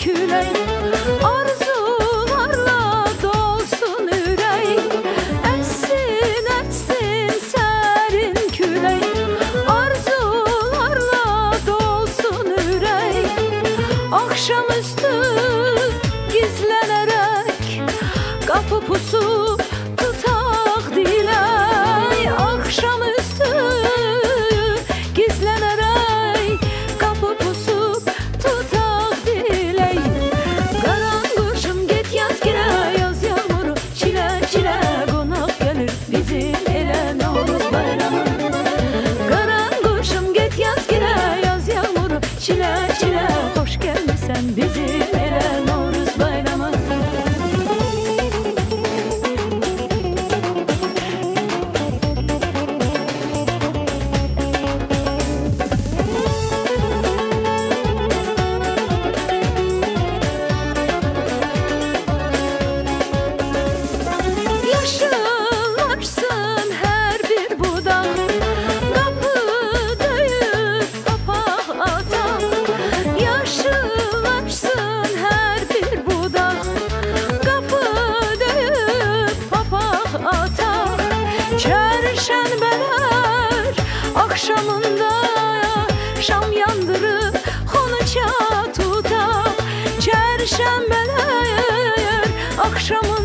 türküler Ara akşamında Şam yandırıp Konuça tuta Çerşembeler akşamında Şam yandırıp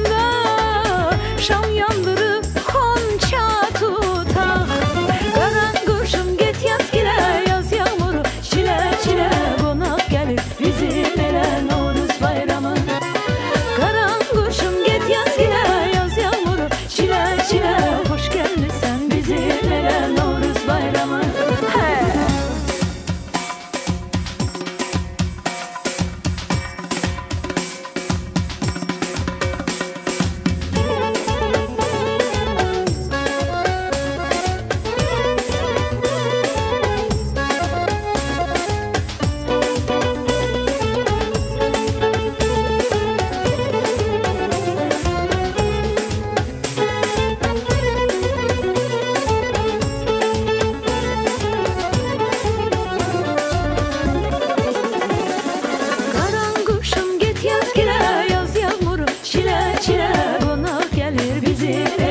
did it.